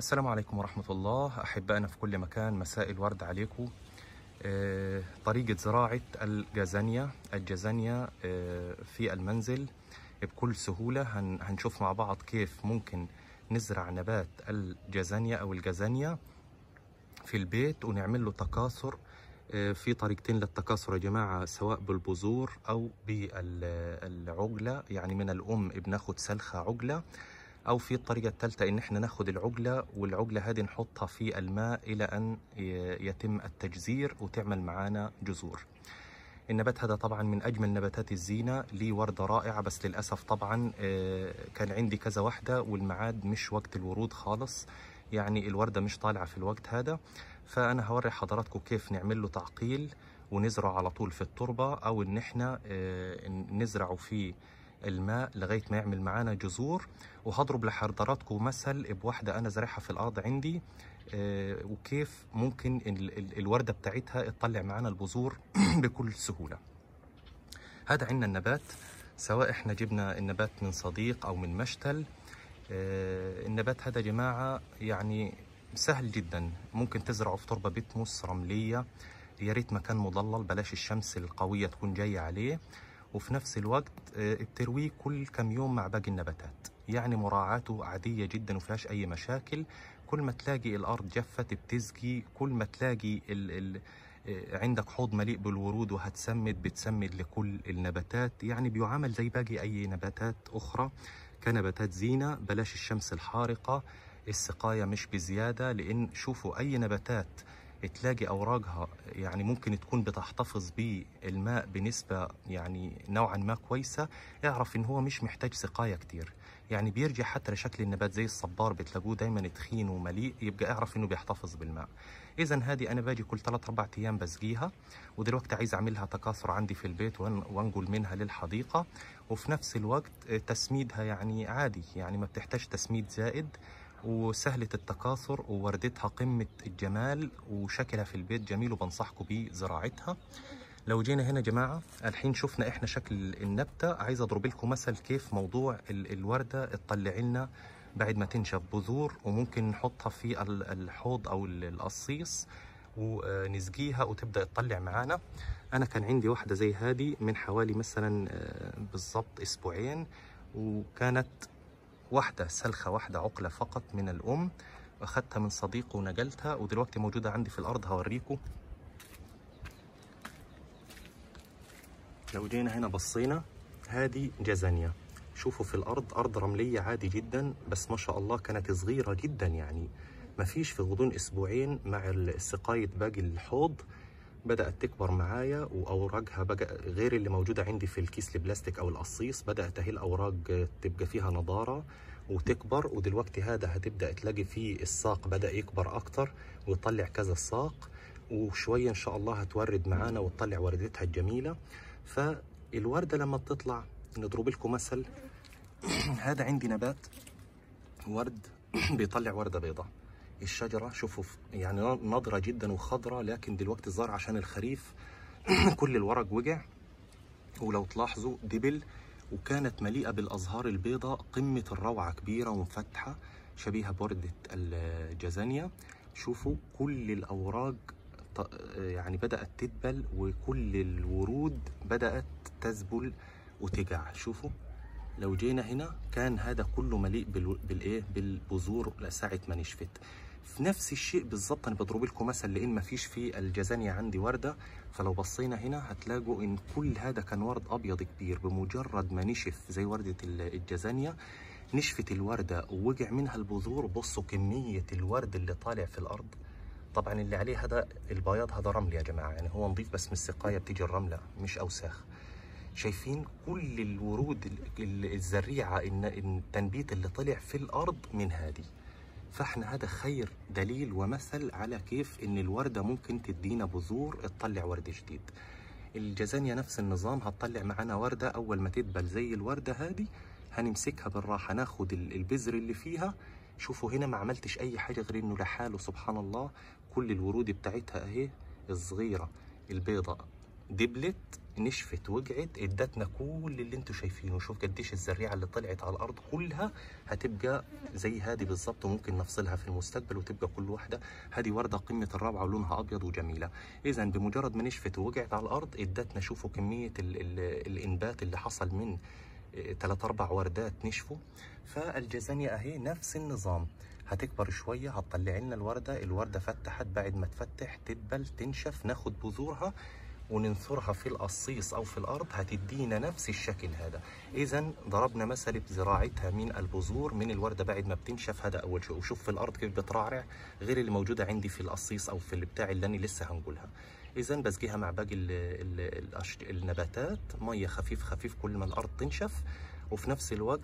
السلام عليكم ورحمة الله. أحبائنا في كل مكان مساء الورد عليكم. آه، طريقة زراعة الجازانيا. الجازانيا آه، في المنزل بكل سهولة. هن- هنشوف مع بعض كيف ممكن نزرع نبات الجازانيا أو الجازانيا في البيت ونعمل له تكاثر. آه، في طريقتين للتكاثر يا جماعة سواء بالبذور أو بالعجلة. يعني من الأم بناخد سلخة عجلة. أو في الطريقة الثالثة إن إحنا ناخد العجلة والعجلة هذه نحطها في الماء إلى أن ي- يتم التجزير وتعمل معانا جذور النبات هذا طبعا من أجمل نباتات الزينة ليه وردة رائعة بس للأسف طبعا آه، كان عندي كذا واحدة والمعاد مش وقت الورود خالص. يعني الوردة مش طالعة في الوقت هذا. فأنا هوري حضراتكم كيف نعمل له تعقيل ونزرعه على طول في التربة أو إن إحنا آه، نزرعه في الماء لغاية ما يعمل معانا جذور وهضرب لحضراتكم مثل بواحدة أنا زارعها في الأرض عندي آه، وكيف ممكن ال- ال- الوردة بتاعتها تطلع معانا البذور بكل سهولة. هذا عندنا النبات سواء إحنا جبنا النبات من صديق أو من مشتل آه، النبات هذا يا جماعة يعني سهل جدا ممكن تزرعه في تربة بتموس رملية يا ريت مكان مضلل بلاش الشمس القوية تكون جاية عليه. وفي نفس الوقت آه، بترويه كل كم يوم مع باقي النباتات. يعني مراعاته عادية جدا وفيهاش أي مشاكل. كل ما تلاقي الأرض جفت بتسقي كل ما تلاقي ال ال آه، عندك حوض مليء بالورود وهتسمد بتسمد لكل النباتات. يعني بيعامل زي باقي أي نباتات أخرى. كنباتات زينة بلاش الشمس الحارقة السقاية مش بزيادة لأن شوفوا أي نباتات تلاقي أوراقها يعني ممكن تكون بتحتفظ بالماء بنسبة يعني نوعا ما كويسة اعرف إن هو مش محتاج سقاية كتير. يعني بيرجع حتى لشكل النبات زي الصبار بتلاقوه دايما تخين ومليء يبقى اعرف إنه بيحتفظ بالماء. إذا هذه أنا باجي كل 3 4 أيام بسقيها ودلوقتي عايز أعملها تكاثر عندي في البيت وأنقل منها للحديقة. وفي نفس الوقت تسميدها يعني عادي يعني ما بتحتاج تسميد زائد. وسهلة التكاثر ووردتها قمة الجمال وشكلها في البيت جميل وبنصحكم بزراعتها. لو جينا هنا جماعة الحين شفنا إحنا شكل النبتة. عايز أضرب لكم مثل كيف موضوع ال- الوردة. تطلع لنا بعد ما تنشف بذور وممكن نحطها في ال- الحوض أو ال- القصيص ونسقيها وتبدأ تطلع معانا. أنا كان عندي واحدة زي هذه من حوالي مثلا آه، بالضبط أسبوعين وكانت واحدة سلخة واحدة عقلة فقط من الأم. أخذتها من صديق ونقلتها ودلوقتي موجودة عندي في الأرض هوريكم. لو جينا هنا بصينا هذه جزانيا شوفوا في الأرض أرض رملية عادي جدا بس ما شاء الله كانت صغيرة جدا يعني. ما فيش في غضون أسبوعين مع السقاية باقي الحوض. بدأت تكبر معايا وأوراقها بقى غير اللي موجودة عندي في الكيس البلاستيك أو القصيص بدأت أهي الأوراق تبقى فيها نضارة وتكبر ودلوقتي هذا هتبدأ تلاقي فيه الساق بدأ يكبر أكتر ويطلع كذا ساق وشوية إن شاء الله هتورد معانا وتطلع وردتها الجميلة. فالوردة لما بتطلع نضرب لكم مثل هذا عندي نبات ورد بيطلع وردة بيضاء. الشجرة شوفوا يعني نضرة جدا وخضرة لكن دلوقتي ظهر عشان الخريف كل الورق وقع. ولو تلاحظوا دبل وكانت مليئة بالأزهار البيضاء قمة الروعة كبيرة ومفتحة شبيهة بوردة الجزانيا شوفوا كل الأوراق ط- يعني بدأت تدبل وكل الورود بدأت تذبل وتقع. شوفوا لو جينا هنا كان هذا كله مليء بال- بالإيه؟ بالبذور لساعة ما نشفت. في نفس الشيء بالظبط أنا بضرب لكم مثل لأن ما فيش في الجزانيا عندي وردة فلو بصينا هنا هتلاقوا إن كل هذا كان ورد أبيض كبير بمجرد ما نشف زي وردة ال- الجزانيا نشفت الوردة ووقع منها البذور بصوا كمية الورد اللي طالع في الأرض. طبعا اللي عليه هذا البياض هذا رمل يا جماعة يعني هو نظيف بس من السقاية بتيجي الرملة مش أوساخ. شايفين كل الورود ال- ال- الزريعة إن التنبيت اللي طلع في الأرض من هذه. فاحنا هذا خير دليل ومثل على كيف إن الوردة ممكن تدينا بذور تطلع ورد جديد. الجزانيا نفس النظام هتطلع معانا وردة أول ما تدبل زي الوردة هذه هنمسكها بالراحة ناخد ال- البذر اللي فيها. شوفوا هنا ما عملتش أي حاجة غير إنه لحاله سبحان الله. كل الورود بتاعتها أهي الصغيرة البيضة دبلت نشفت وقعت ادتنا كل اللي أنتم شايفينه. شوف قديش الزريعة اللي طلعت على الأرض كلها هتبقى زي هذه بالظبط وممكن نفصلها في المستقبل وتبقى كل واحدة. هذه وردة قمة الروعة ولونها أبيض وجميلة. اذا بمجرد ما نشفت ووقعت على الأرض ادتنا شوفوا كمية ال ال الإنبات اللي حصل من ثلاث أربع وردات نشفوا. فالجزانية أهي نفس النظام. هتكبر شوية هتطلع لنا الوردة. الوردة فتحت بعد ما تفتح تدبل تنشف ناخد بذورها. وننثرها في القصيص أو في الأرض هتدينا نفس الشكل هذا. اذا ضربنا مثل بزراعتها من البذور من الوردة بعد ما بتنشف. هذا أول شيء. وشوف في الأرض كيف بترعرع غير اللي موجودة عندي في القصيص أو في البتاع اللي أنا لسه هنقولها. اذا بسقيها مع باقي ال ال ال النباتات. مية خفيف خفيف كل ما الأرض تنشف. وفي نفس الوقت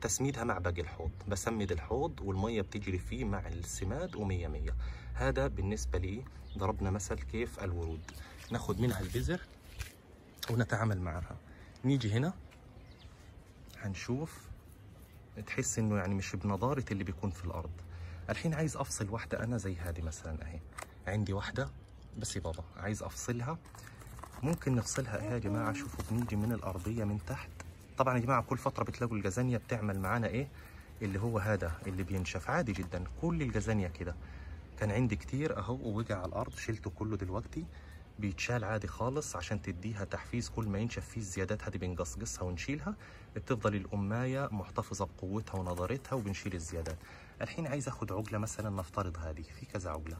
تسميدها مع باقي الحوض. بسمد الحوض والمية بتجري فيه مع السماد ومية مية. هذا بالنسبة لي ضربنا مثل كيف الورود. ناخد منها البذر ونتعامل معها. نيجي هنا هنشوف. تحس إنه يعني مش بنضارة اللي بيكون في الأرض. الحين عايز أفصل واحدة أنا زي هذه مثلا أهي. عندي واحدة بس بابا عايز أفصلها. ممكن نفصلها. يا جماعة شوفوا بنيجي من الأرضية من تحت. طبعا يا جماعة كل فترة بتلاقوا الجزانية بتعمل معانا إيه؟ اللي هو هذا اللي بينشف. عادي جدا كل الجزانية كده. كان عندي كتير أهو ووقع على الأرض شلته كله دلوقتي. بيتشال عادي خالص عشان تديها تحفيز. كل ما ينشف فيه الزيادات هذه بنقصقصها ونشيلها. بتفضل الأماية محتفظة بقوتها ونضارتها وبنشيل الزيادات. الحين عايز آخد عقلة مثلا نفترض هذه. في كذا عقلة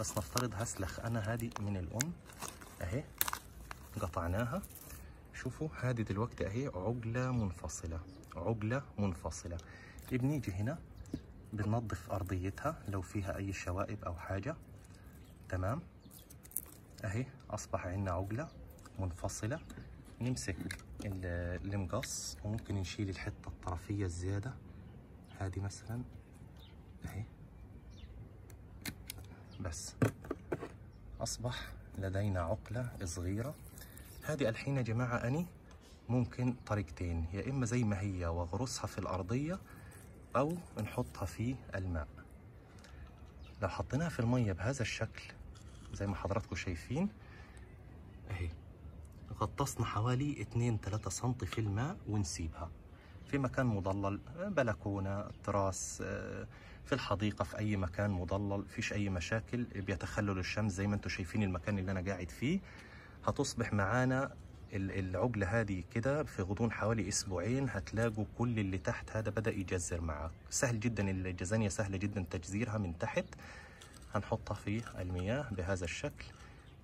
بس نفترض هسلخ أنا هذه من الأم. أهي. قطعناها. شوفوا هذه دلوقتي اهي عقلة منفصلة عقلة منفصلة. بنيجي هنا بننظف أرضيتها لو فيها أي شوائب أو حاجة. تمام؟ أهي أصبح عندنا عقلة منفصلة. نمسك المقص وممكن نشيل الحتة الطرفية الزيادة. هذه مثلا أهي. بس. أصبح لدينا عقلة صغيرة. هذه الحين يا جماعة أني ممكن طريقتين يا إما زي ما هي واغرسها في الأرضية أو نحطها في الماء. لو حطيناها في المية بهذا الشكل زي ما حضراتكم شايفين أهي غطسنا حوالي 2 3 سم في الماء ونسيبها. في مكان مضلل بلكونة تراس في الحديقة في أي مكان مضلل فيش أي مشاكل بيتخلل الشمس زي ما أنتم شايفين المكان اللي أنا قاعد فيه. هتصبح معانا العقلة هذه كده في غضون حوالي أسبوعين هتلاقوا كل اللي تحت هذا بدأ يجزر معاك. سهل جدا الجزانية سهلة جدا تجزيرها من تحت. هنحطها في المياه بهذا الشكل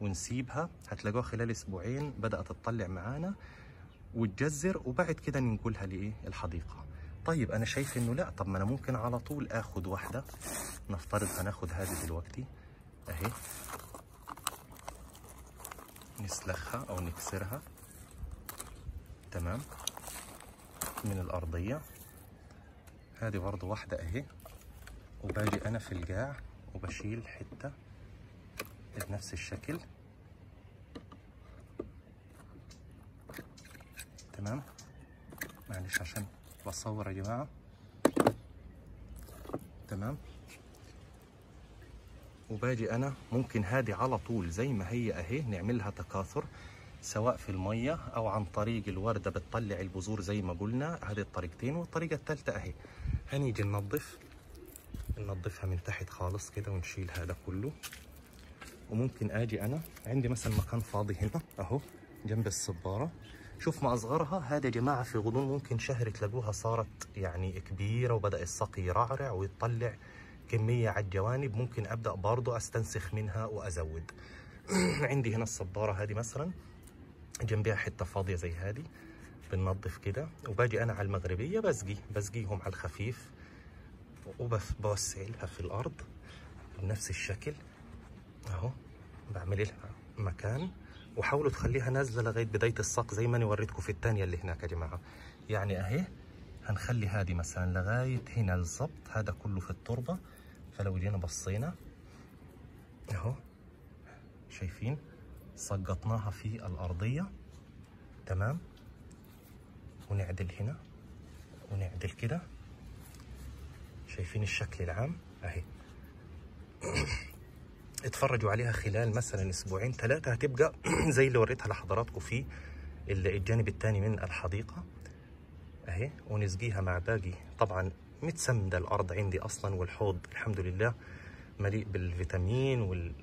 ونسيبها. هتلاقوها خلال أسبوعين بدأت تطلع معانا وتجزر وبعد كده ننقلها لايه الحديقة طيب أنا شايف إنه لا. طب ما أنا ممكن على طول اخد واحدة. نفترض هناخد هذه دلوقتي. أهي. نسلخها أو نكسرها. تمام. من الأرضية. هذه برضو واحدة أهي. وباجي أنا في القاع وبشيل حتة بنفس الشكل. تمام. معلش عشان بصور يا جماعة. تمام. وباجي أنا ممكن هذه على طول زي ما هي أهي نعملها تكاثر سواء في المية أو عن طريق الوردة بتطلع البذور زي ما قلنا هذه الطريقتين والطريقة الثالثة أهي. هنيجي ننظف ننظفها من تحت خالص كده ونشيل هذا كله. وممكن آجي أنا عندي مثلا مكان فاضي هنا أهو جنب الصبارة. شوف ما أصغرها هذا يا جماعة في غضون ممكن شهر تلاقوها صارت يعني كبيرة وبدأ السقي يرعرع ويطلع كمية على الجوانب ممكن أبدأ برضو أستنسخ منها وأزود. عندي هنا الصبارة هذه مثلا جنبها حتة فاضية زي هذه بننظف كده وباجي أنا على المغربية بسقي بسقيهم على الخفيف وبوسع لها في الأرض بنفس الشكل. أهو بعمل لها مكان وحاولوا تخليها نازلة لغاية بداية الساق زي ما أنا وريتكم في الثانية اللي هناك يا جماعة. يعني أهي هنخلي هذه مثلا لغاية هنا بالظبط هذا كله في التربة. فلو جينا بصينا اهو شايفين؟ سقطناها في الأرضية. تمام؟ ونعدل هنا ونعدل كده. شايفين الشكل العام؟ أهي. اتفرجوا عليها خلال مثلا أسبوعين ثلاثة هتبقى زي اللي وريتها لحضراتكم في الجانب الثاني من الحديقة. أهي. ونسقيها مع باقي. طبعا متسمده الأرض عندي أصلا والحوض الحمد لله مليء بالفيتامين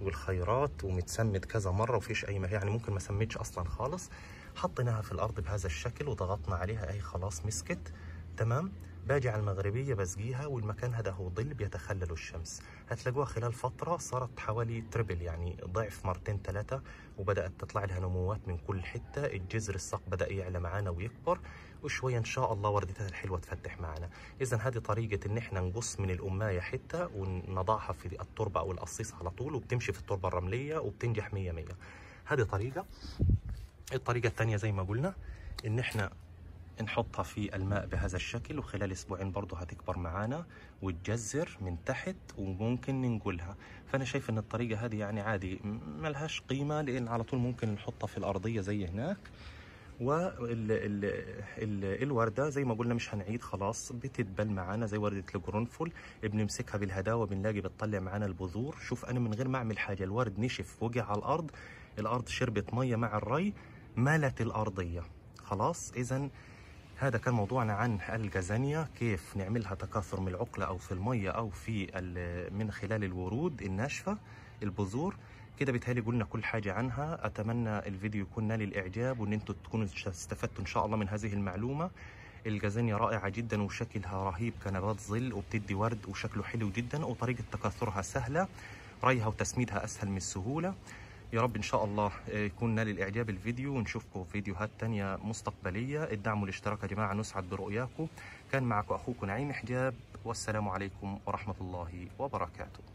والخيرات ومتسمد كذا مرة وفيش أي يعني ممكن ما سمتش أصلا خالص. حطيناها في الأرض بهذا الشكل وضغطنا عليها اهي خلاص مسكت. تمام؟ باجي على المغربية بسقيها والمكان هذا هو ظل بيتخلل الشمس. هتلاقوها خلال فترة صارت حوالي تربل يعني ضعف مرتين ثلاثة وبدأت تطلع لها نموات من كل حتة. الجذر الساق بدأ يعلى معانا ويكبر وشوية إن شاء الله وردتها الحلوة تفتح معنا. إذا هذه طريقة إن إحنا نقص من الأماية حتة ونضعها في التربة أو القصيص على طول وبتمشي في التربة الرملية وبتنجح مية مية. هذه طريقة. الطريقة الثانية زي ما قلنا إن إحنا نحطها في الماء بهذا الشكل وخلال أسبوعين برضه هتكبر معانا وتجزر من تحت وممكن ننقلها. فأنا شايف إن الطريقة هذه يعني عادي ملهاش قيمة لأن على طول ممكن نحطها في الأرضية زي هناك. والوردة زي ما قلنا مش هنعيد خلاص بتدبل معانا زي وردة القرنفل. بنمسكها بالهداوة بنلاقي بتطلع معانا البذور. شوف أنا من غير ما أعمل حاجة الورد نشف وقع على الأرض. الأرض شربت مية مع الري ملت الأرضية. خلاص إذا هذا كان موضوعنا عن الجازانيا كيف نعملها تكاثر من العقلة أو في المية أو في من خلال الورود الناشفة البذور. كده بيتهيألي قلنا كل حاجة عنها. أتمنى الفيديو يكون نال الإعجاب وإن أنتم تكونوا استفدتوا إن شاء الله من هذه المعلومة. الجازانيا رائعة جدا وشكلها رهيب كنبات ظل وبتدي ورد وشكله حلو جدا وطريقة تكاثرها سهلة ريها وتسميدها أسهل من السهولة. يا رب إن شاء الله يكون نال الإعجاب الفيديو ونشوفكم فيديوهات تانية مستقبلية. ادعموا الاشتراك يا جماعة نسعد برؤياكم. كان معكم أخوكم نعيم حجاب والسلام عليكم ورحمة الله وبركاته.